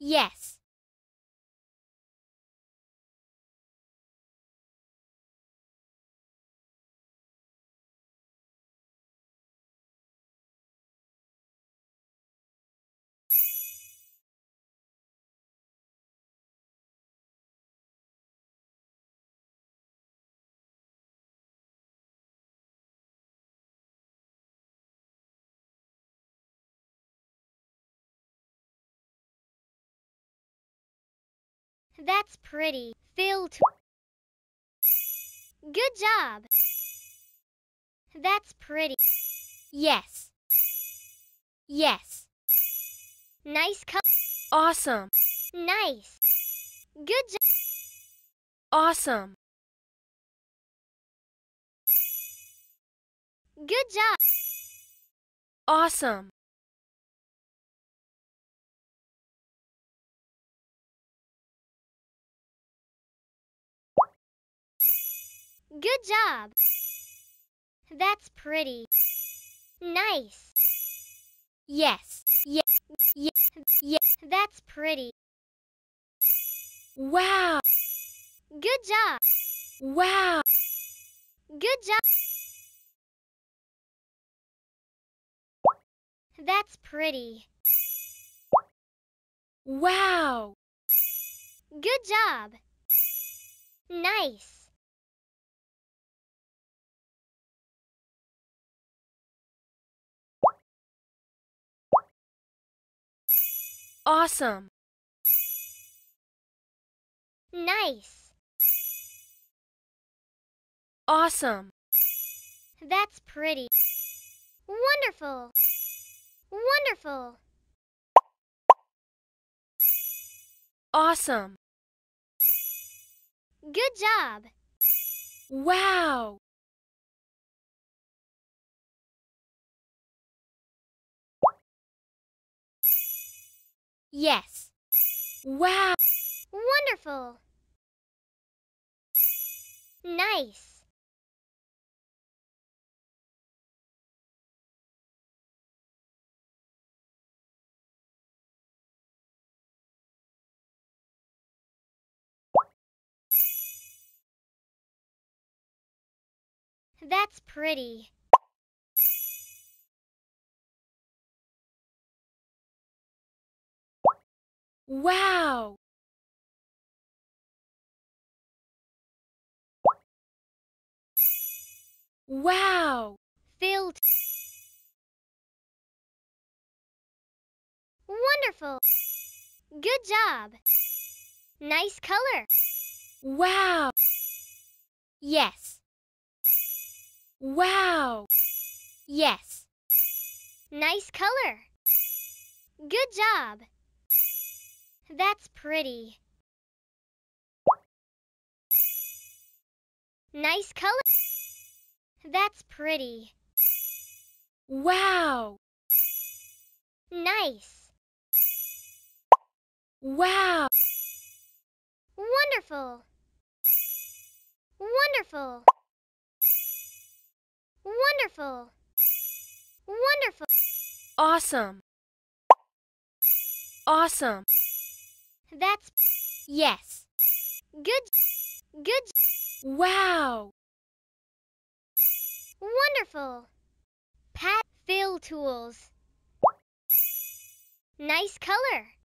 Yes. That's pretty. Fill to Good job. That's pretty. Yes. Yes. Nice color. Awesome. Nice. Good job. Awesome. Good job. Awesome. Good job. That's pretty. Nice. Yes. Yes. Yes. Yes. That's pretty. Wow. Good job. Wow. Good job. That's pretty. Wow. Good job. Nice. Awesome. Nice. Awesome. That's pretty. Wonderful. Wonderful. Awesome. Good job. Wow. Yes. Wow. Wonderful. Nice. That's pretty. Wow. Wow. Filled. Wonderful. Good job. Nice color. Wow. Yes. Wow. Yes. Nice color. Good job. That's pretty. Nice color. That's pretty. Wow. Nice. Wow. Wonderful. Wonderful. Wonderful. Wonderful. Awesome. Awesome. That's yes. Good. Good. Wow. Wonderful. Pat fill tools. Nice color.